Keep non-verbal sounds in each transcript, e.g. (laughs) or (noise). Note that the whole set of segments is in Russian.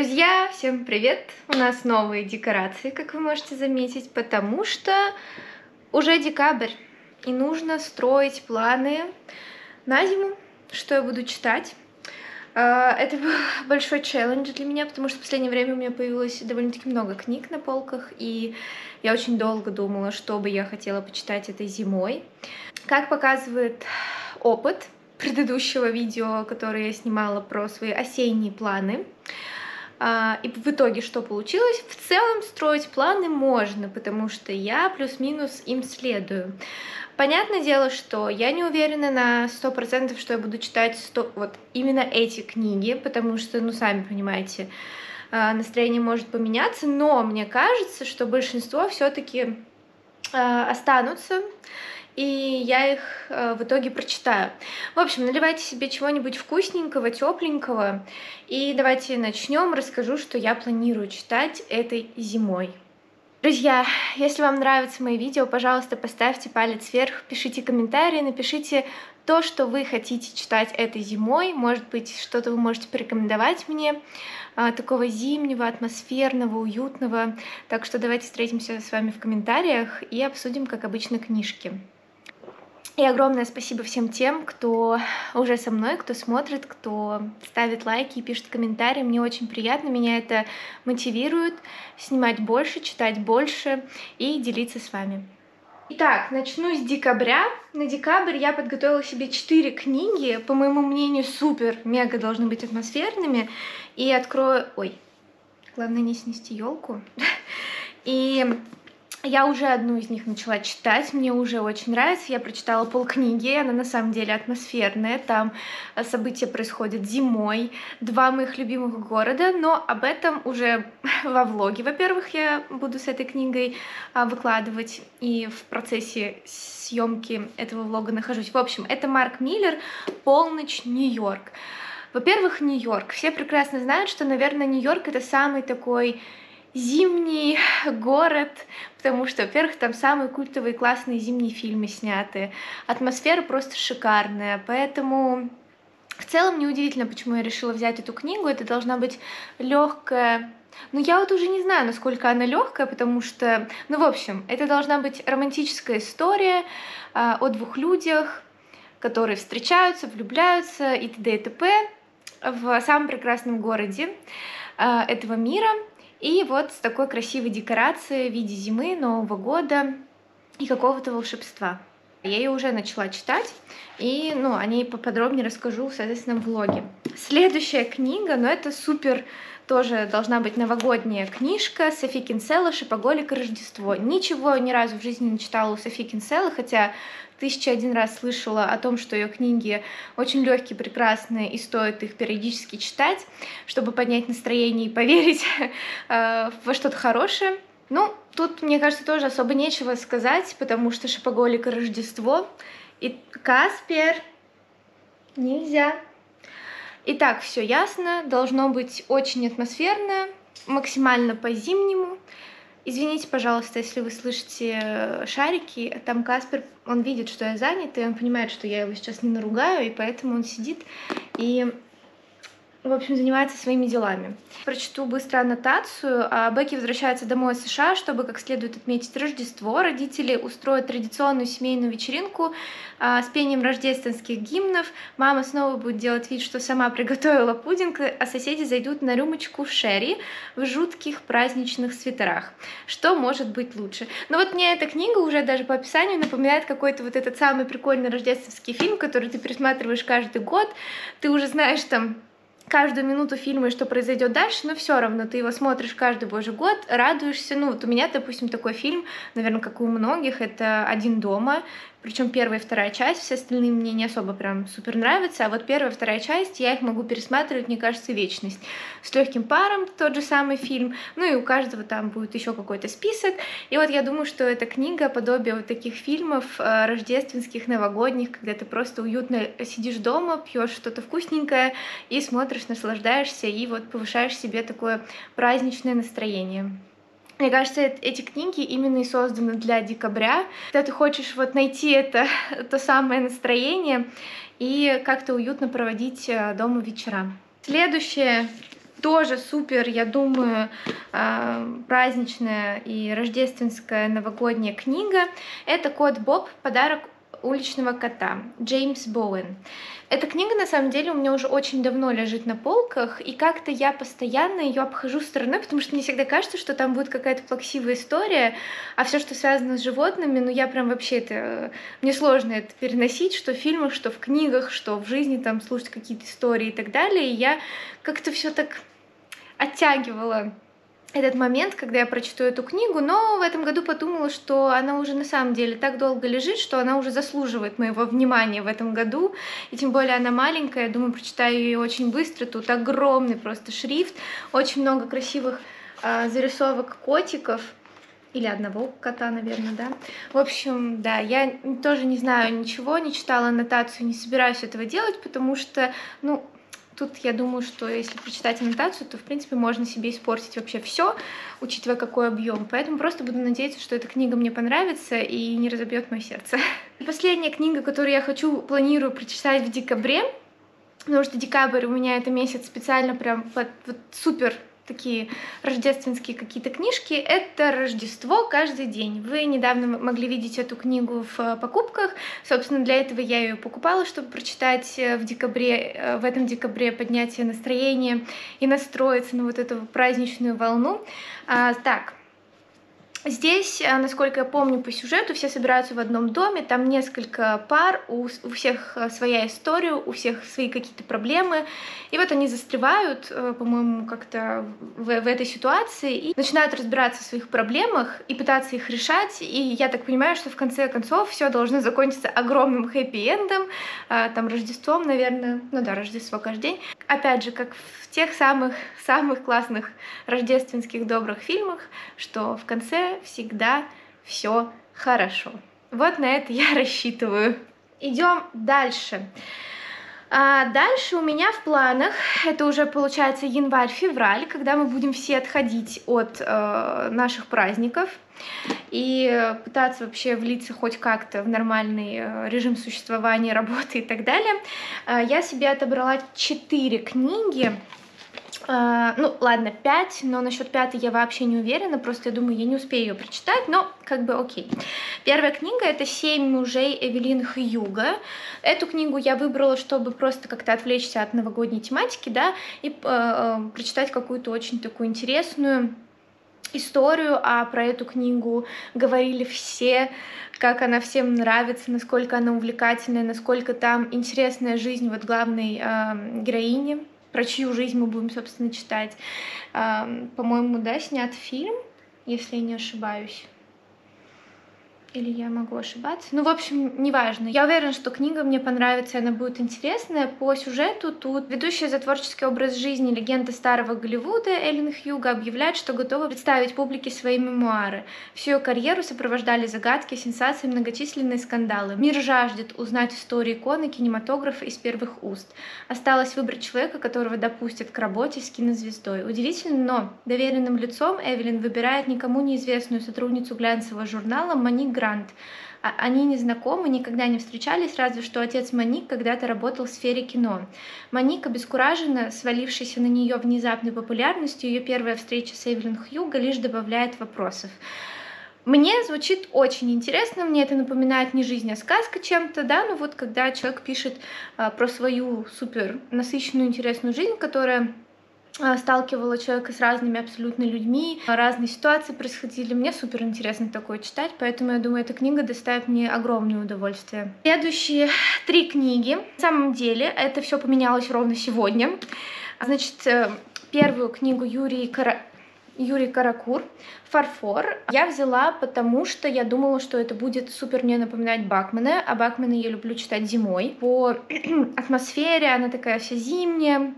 Друзья, всем привет! У нас новые декорации, как вы можете заметить, потому что уже декабрь, и нужно строить планы на зиму, что я буду читать. А, это был (laughs) большой челлендж для меня, потому что в последнее время у меня появилось довольно-таки много книг на полках, и я очень долго думала, что бы я хотела почитать этой зимой. Как показывает опыт предыдущего видео, которое я снимала про свои осенние планы, и в итоге что получилось? В целом строить планы можно, потому что я плюс-минус им следую. Понятное дело, что я не уверена на сто процентов, что я буду читать 100, вот именно эти книги, потому что, ну, сами понимаете, а, настроение может поменяться, но мне кажется, что большинство все-таки а, останутся и я их э, в итоге прочитаю. В общем, наливайте себе чего-нибудь вкусненького, тепленького, и давайте начнем. Расскажу, что я планирую читать этой зимой. Друзья, если вам нравятся мои видео, пожалуйста, поставьте палец вверх, пишите комментарии, напишите то, что вы хотите читать этой зимой. Может быть, что-то вы можете порекомендовать мне а, такого зимнего, атмосферного, уютного. Так что давайте встретимся с вами в комментариях и обсудим, как обычно, книжки. И огромное спасибо всем тем, кто уже со мной, кто смотрит, кто ставит лайки и пишет комментарии. Мне очень приятно, меня это мотивирует снимать больше, читать больше и делиться с вами. Итак, начну с декабря. На декабрь я подготовила себе четыре книги, по моему мнению, супер, мега должны быть атмосферными. И открою... Ой, главное не снести елку. (laughs) И я уже одну из них начала читать, мне уже очень нравится. Я прочитала полкниги, она на самом деле атмосферная. Там э, события происходят зимой, два моих любимых города, но об этом уже (laughs) во влоге. Во-первых, я буду с этой книгой а, выкладывать и в процессе съемки этого влога нахожусь. В общем, это Марк Миллер «Полночь, Нью-Йорк». Во-первых, Нью-Йорк. Все прекрасно знают, что, наверное, Нью-Йорк это самый такой зимний город, потому что, во-первых, там самые культовые классные зимние фильмы сняты, атмосфера просто шикарная, поэтому в целом неудивительно, почему я решила взять эту книгу, это должна быть легкая ну, я вот уже не знаю, насколько она легкая, потому что, ну, в общем, это должна быть романтическая история э, о двух людях, которые встречаются, влюбляются и т.д. и т.п. в самом прекрасном городе э, этого мира. И вот с такой красивой декорацией в виде зимы, Нового года и какого-то волшебства. Я ее уже начала читать, и ну, о ней поподробнее расскажу в соответственном влоге. Следующая книга, но ну, это супер тоже должна быть новогодняя книжка Софи Кинселла «Шипоголик и Рождество». Ничего ни разу в жизни не читала у Софи Кинселла, хотя тысяча один раз слышала о том, что ее книги очень легкие, прекрасные, и стоит их периодически читать, чтобы поднять настроение и поверить (laughs) э, во что-то хорошее. Ну, тут, мне кажется, тоже особо нечего сказать, потому что шопоголик и Рождество. И Каспер нельзя. Итак, все ясно, должно быть очень атмосферно, максимально по-зимнему. Извините, пожалуйста, если вы слышите э, шарики, там Каспер, он видит, что я занят, и он понимает, что я его сейчас не наругаю, и поэтому он сидит и в общем, занимается своими делами. Прочту быстро аннотацию. А, Бекки возвращается домой из США, чтобы как следует отметить Рождество. Родители устроят традиционную семейную вечеринку а, с пением рождественских гимнов. Мама снова будет делать вид, что сама приготовила пудинг, а соседи зайдут на рюмочку шерри в жутких праздничных свитерах. Что может быть лучше? Но вот мне эта книга уже даже по описанию напоминает какой-то вот этот самый прикольный рождественский фильм, который ты пересматриваешь каждый год. Ты уже знаешь там каждую минуту фильма и что произойдет дальше, но все равно ты его смотришь каждый божий год, радуешься. Ну, вот у меня, допустим, такой фильм, наверное, как и у многих, это «Один дома», причем первая и вторая часть, все остальные мне не особо прям супер нравятся, а вот первая и вторая часть я их могу пересматривать, мне кажется, вечность. С легким паром тот же самый фильм, ну и у каждого там будет еще какой-то список. И вот я думаю, что эта книга подобие вот таких фильмов э, рождественских, новогодних, когда ты просто уютно сидишь дома, пьешь что-то вкусненькое и смотришь, наслаждаешься и вот повышаешь себе такое праздничное настроение. Мне кажется, эти книги именно и созданы для декабря, когда ты хочешь вот найти это, (laughs) то самое настроение и как-то уютно проводить э, дома вечера. Следующая тоже супер, я думаю, а, праздничная и рождественская новогодняя книга. Это «Кот Боб. Подарок уличного кота» Джеймс Боуэн. Эта книга, на самом деле, у меня уже очень давно лежит на полках, и как-то я постоянно ее обхожу стороной, потому что мне всегда кажется, что там будет какая-то плаксивая история, а все, что связано с животными, ну я прям вообще это... Мне сложно это переносить, что в фильмах, что в книгах, что в жизни, там, слушать какие-то истории и так далее, и я как-то все так оттягивала этот момент, когда я прочту эту книгу, но в этом году подумала, что она уже на самом деле так долго лежит, что она уже заслуживает моего внимания в этом году, и тем более она маленькая, я думаю, прочитаю ее очень быстро, тут огромный просто шрифт, очень много красивых э, зарисовок котиков, или одного кота, наверное, да. В общем, да, я тоже не знаю ничего, не читала аннотацию, не собираюсь этого делать, потому что, ну, Тут я думаю, что если прочитать аннотацию, то, в принципе, можно себе испортить вообще все, учитывая какой объем. Поэтому просто буду надеяться, что эта книга мне понравится и не разобьет мое сердце. (laughs) Последняя книга, которую я хочу, планирую прочитать в декабре, потому что декабрь у меня это месяц специально прям под, вот супер такие рождественские какие-то книжки. Это Рождество каждый день. Вы недавно могли видеть эту книгу в э, покупках. Собственно, для этого я ее покупала, чтобы прочитать э, в декабре, э, в этом декабре поднятие настроения и настроиться на вот эту праздничную волну. А, так, Здесь, э, насколько я помню по сюжету, все собираются в одном доме, там несколько пар, у, у всех э, своя история, у всех свои какие-то проблемы. И вот они застревают, э, по-моему, как-то в, в этой ситуации и начинают разбираться в своих проблемах и пытаться их решать. И я так понимаю, что в конце концов все должно закончиться огромным хэппи-эндом, там Рождеством, наверное, ну да, Рождество каждый день. Опять же, как в тех самых самых классных рождественских добрых фильмах, что в конце всегда все хорошо. Вот на это я (laughs) рассчитываю. Идем дальше. А дальше у меня в планах, это уже получается январь-февраль, когда мы будем все отходить от э, наших праздников и пытаться вообще влиться хоть как-то в нормальный э, режим существования, (laughs) работы и так далее. Э, я себе отобрала четыре книги ну, ладно, 5, но насчет пятой я вообще не уверена, просто я думаю, я не успею ее прочитать, но как бы окей. Первая книга это «Семь мужей Эвелин Хьюга». Эту книгу я выбрала, чтобы просто как-то отвлечься от новогодней тематики, да, и uh, прочитать какую-то очень такую интересную историю, а про эту книгу говорили все, как она всем нравится, насколько она увлекательная, насколько там интересная жизнь вот главной э, героини про чью жизнь мы будем, собственно, читать. По-моему, да, снят фильм, если я не ошибаюсь. Или я могу ошибаться? Ну, в общем, неважно. Я уверена, что книга мне понравится, она будет интересная. По сюжету тут ведущая за творческий образ жизни легенда старого Голливуда Эллен Хьюга объявляет, что готова представить публике свои мемуары. Всю ее карьеру сопровождали загадки, сенсации, многочисленные скандалы. Мир жаждет узнать историю иконы кинематографа из первых уст. Осталось выбрать человека, которого допустят к работе с кинозвездой. Удивительно, но доверенным лицом Эвелин выбирает никому неизвестную сотрудницу глянцевого журнала Маник Грант. А, они не знакомы, никогда не встречались, разве что отец Маник когда-то работал в сфере кино. Маник, обескуражена, свалившейся на нее внезапной популярностью, ее первая встреча с Эвелин Хьюго лишь добавляет вопросов. Мне звучит очень интересно, мне это напоминает не жизнь, а сказка чем-то, да, ну вот когда человек пишет а, про свою супер насыщенную интересную жизнь, которая сталкивала человека с разными абсолютно людьми, разные ситуации происходили. Мне супер интересно такое читать, поэтому я думаю, эта книга доставит мне огромное удовольствие. Следующие три книги. На самом деле, это все поменялось ровно сегодня. Значит, э, первую книгу Юрий Кара... Юрий Каракур «Фарфор» я взяла, потому что я думала, что это будет супер мне напоминать Бакмана, а Бакмана я люблю читать зимой. По (clears throat) атмосфере она такая вся зимняя,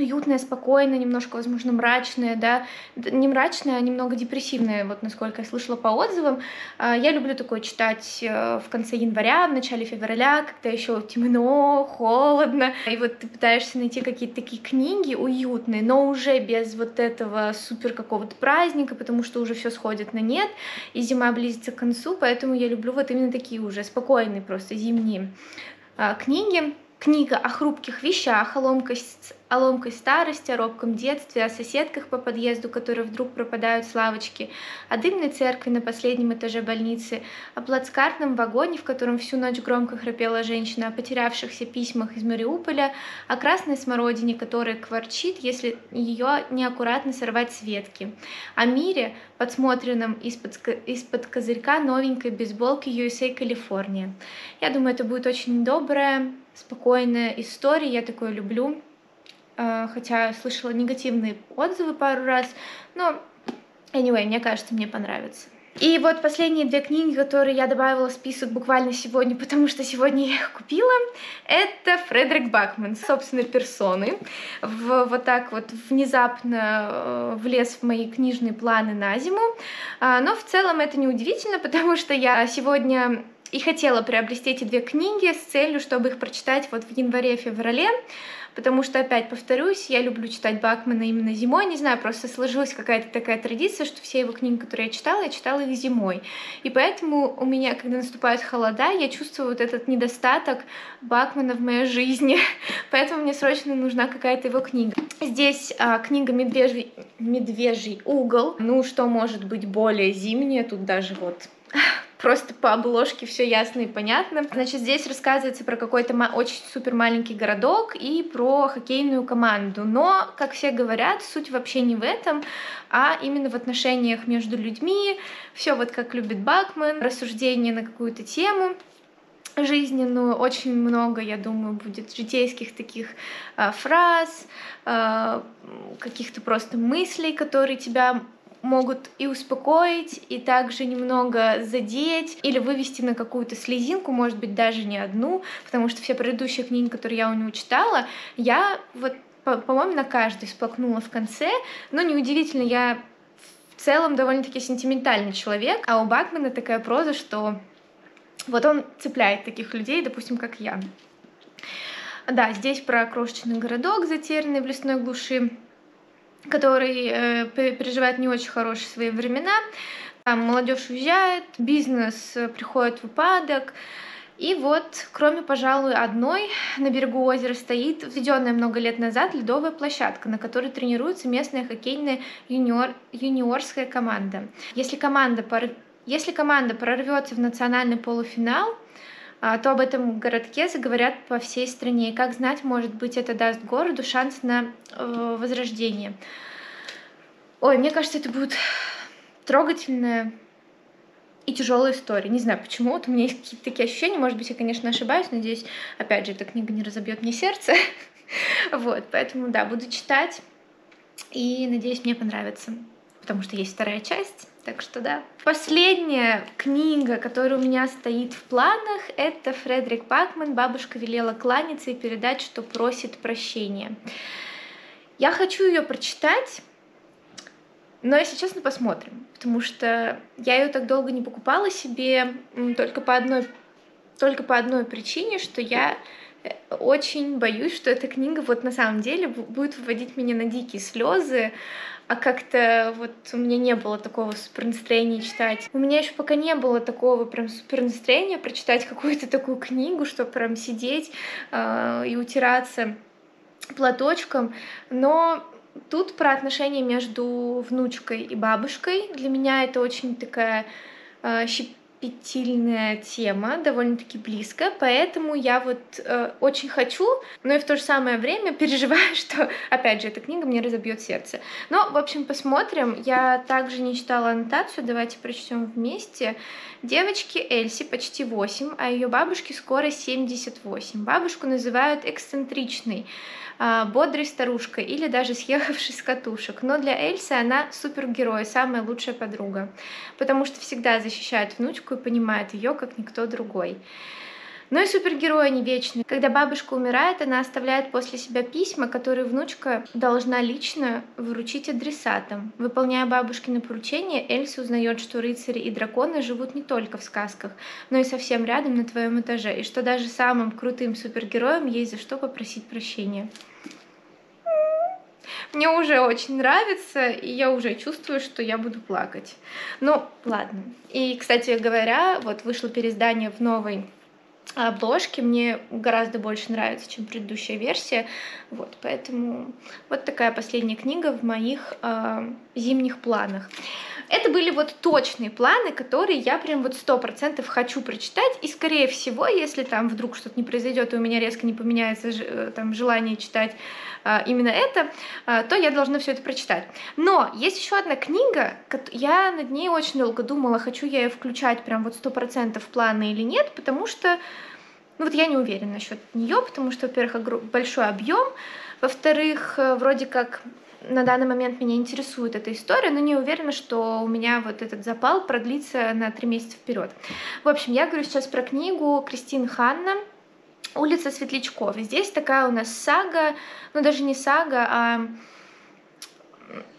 уютная, спокойная, немножко, возможно, мрачная, да, не мрачная, а немного депрессивная, вот насколько я слышала по отзывам. А, я люблю такое читать э, в конце января, в начале февраля, когда еще темно, холодно, и вот ты пытаешься найти какие-то такие книги уютные, но уже без вот этого супер какого-то праздника, потому что уже все сходит на нет, и зима близится к концу, поэтому я люблю вот именно такие уже спокойные просто зимние а, книги. Книга о хрупких вещах, о ломкой, о ломкой старости, о робком детстве, о соседках по подъезду, которые вдруг пропадают с лавочки, о дымной церкви на последнем этаже больницы, о плацкартном вагоне, в котором всю ночь громко храпела женщина, о потерявшихся письмах из Мариуполя, о красной смородине, которая кворчит, если ее неаккуратно сорвать с ветки, о мире, подсмотренном из-под из козырька новенькой бейсболки USA Калифорния. Я думаю, это будет очень добрая, спокойная история, я такое люблю, а, хотя слышала негативные отзывы пару раз, но anyway, мне кажется, мне понравится. И вот последние две книги, которые я добавила в список буквально сегодня, (laughs) потому что сегодня я их купила, это Фредерик Бакман, собственной персоны. В, вот так вот внезапно э, влез в мои книжные планы на зиму. А, но в целом это не удивительно, (laughs) потому что я сегодня и хотела приобрести эти две книги с целью, чтобы их прочитать вот в январе-феврале, потому что, опять повторюсь, я люблю читать Бакмана именно зимой, не знаю, просто сложилась какая-то такая традиция, что все его книги, которые я читала, я читала их зимой, и поэтому у меня, когда наступают холода, я чувствую вот этот недостаток Бакмана в моей жизни, (laughs) поэтому мне срочно нужна какая-то его книга. Здесь а, книга «Медвежий, «Медвежий угол», ну, что может быть более зимнее, тут даже вот просто по обложке все ясно и понятно. Значит, здесь рассказывается про какой-то очень супер маленький городок и про хоккейную команду. Но, как все говорят, суть вообще не в этом, а именно в отношениях между людьми. Все вот как любит Бакман, рассуждения на какую-то тему жизненную. Очень много, я думаю, будет житейских таких э, фраз, э, каких-то просто мыслей, которые тебя могут и успокоить, и также немного задеть, или вывести на какую-то слезинку, может быть, даже не одну, потому что все предыдущие книги, которые я у него читала, я вот, по-моему, на каждой сплакнула в конце, но неудивительно, я в целом довольно-таки сентиментальный человек, а у Бакмана такая проза, что вот он цепляет таких людей, допустим, как я. Да, здесь про крошечный городок, затерянный в лесной глуши, который э, переживает не очень хорошие свои времена. Там молодежь уезжает, бизнес э, приходит в упадок. И вот, кроме, пожалуй, одной, на берегу озера стоит введенная много лет назад ледовая площадка, на которой тренируется местная хоккейная юниор, юниорская команда. Если команда, если команда прорвется в национальный полуфинал, то об этом городке заговорят по всей стране. И как знать, может быть, это даст городу шанс на э, возрождение. Ой, мне кажется, это будет трогательная и тяжелая история. Не знаю, почему. Вот у меня есть какие-то такие ощущения. Может быть, я, конечно, ошибаюсь. Надеюсь, опять же, эта книга не разобьет мне сердце. (laughs) вот, поэтому, да, буду читать. И надеюсь, мне понравится. Потому что есть вторая часть. Так что да. Последняя книга, которая у меня стоит в планах, это Фредерик Бакман «Бабушка велела кланяться и передать, что просит прощения». Я хочу ее прочитать, но, если честно, посмотрим, потому что я ее так долго не покупала себе только по одной, только по одной причине, что я очень боюсь, что эта книга вот на самом деле будет выводить меня на дикие слезы, а как-то вот у меня не было такого супер настроения читать. У меня еще пока не было такого прям супер настроения прочитать какую-то такую книгу, чтобы прям сидеть э, и утираться платочком, но тут про отношения между внучкой и бабушкой. Для меня это очень такая э, щепетильная тема, довольно-таки близко, поэтому я вот э, очень хочу, но и в то же самое время переживаю, что, (laughs) опять же, эта книга мне разобьет сердце. Но, в общем, посмотрим. Я также не читала аннотацию, давайте прочтем вместе. Девочке Эльси почти 8, а ее бабушке скоро 78. Бабушку называют эксцентричной. А, бодрой старушкой или даже съехавшей с катушек. Но для Эльсы она супергерой, самая лучшая подруга, потому что всегда защищает внучку и понимает ее, как никто другой. Но и супергерои не вечны. Когда бабушка умирает, она оставляет после себя письма, которые внучка должна лично вручить адресатам. Выполняя бабушкины поручения, Эльса узнает, что рыцари и драконы живут не только в сказках, но и совсем рядом на твоем этаже, и что даже самым крутым супергероям есть за что попросить прощения. Мне уже очень нравится, и я уже чувствую, что я буду плакать. Ну, ладно. И, кстати говоря, вот вышло переиздание в новой обложки мне гораздо больше нравится, чем предыдущая версия. Вот, поэтому вот такая последняя книга в моих э, зимних планах. Это были вот точные планы, которые я прям вот сто процентов хочу прочитать, и скорее всего, если там вдруг что-то не произойдет и у меня резко не поменяется э, там желание читать а, именно это, а, то я должна все это прочитать. Но есть еще одна книга, я над ней очень долго думала, хочу я ее включать прям вот сто процентов в планы или нет, потому что ну вот я не уверена насчет нее, потому что, во-первых, большой объем, во-вторых, э, вроде как на данный момент меня интересует эта история, но не уверена, что у меня вот этот запал продлится на три месяца вперед. В общем, я говорю сейчас про книгу Кристин Ханна «Улица Светлячков». Здесь такая у нас сага, ну даже не сага, а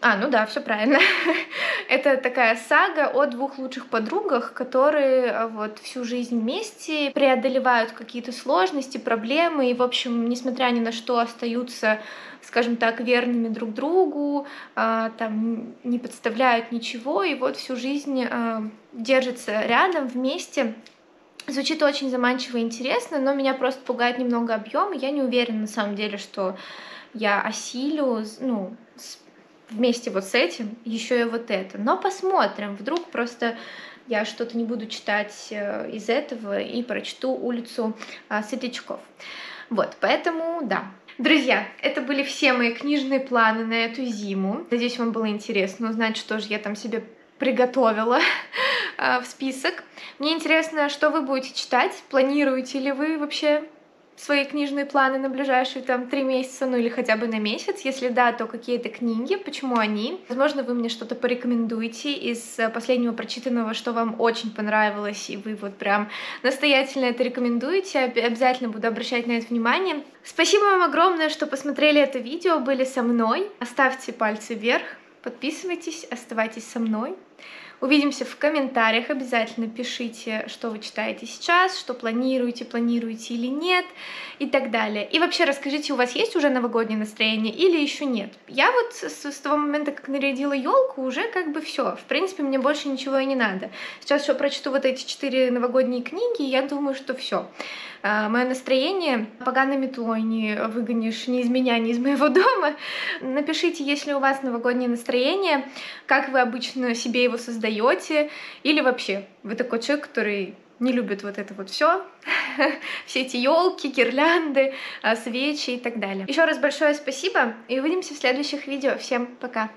а, ну да, все правильно. (laughs) Это такая сага о двух лучших подругах, которые э, вот всю жизнь вместе преодолевают какие-то сложности, проблемы и, в общем, несмотря ни на что, остаются, скажем так, верными друг другу, а, там не подставляют ничего и вот всю жизнь а, держатся рядом вместе. Звучит очень заманчиво и интересно, но меня просто пугает немного объем. Я не уверена на самом деле, что я осилю, ну, вместе вот с этим еще и вот это. Но посмотрим, вдруг просто я что-то не буду читать э, из этого и прочту улицу а, Светлячков. Вот, поэтому да. Друзья, это были все мои книжные планы на эту зиму. Надеюсь, вам было интересно узнать, что же я там себе приготовила (laughs) в список. Мне интересно, что вы будете читать, планируете ли вы вообще свои книжные планы на ближайшие там три месяца, ну или хотя бы на месяц? Если да, то какие-то книги, почему они? Возможно, вы мне что-то порекомендуете из э, последнего прочитанного, что вам очень понравилось, и вы вот прям настоятельно это рекомендуете. Обязательно буду обращать на это внимание. Спасибо вам огромное, что посмотрели это видео, были со мной. Оставьте пальцы вверх, подписывайтесь, оставайтесь со мной. Увидимся в комментариях, обязательно пишите, что вы читаете сейчас, что планируете, планируете или нет и так далее. И вообще расскажите, у вас есть уже новогоднее настроение или еще нет? Я вот с, с того момента, как нарядила елку, уже как бы все. В принципе, мне больше ничего и не надо. Сейчас еще прочту вот эти четыре новогодние книги, и я думаю, что все. А, мое настроение поганой метлой не выгонишь ни из меня, ни из моего дома. Напишите, если у вас новогоднее настроение, как вы обычно себе его создаете, или вообще вы такой человек, который не любит вот это вот все, (laughs) все эти елки, гирлянды, а, свечи и так далее. Еще раз большое спасибо и увидимся в следующих видео. Всем пока!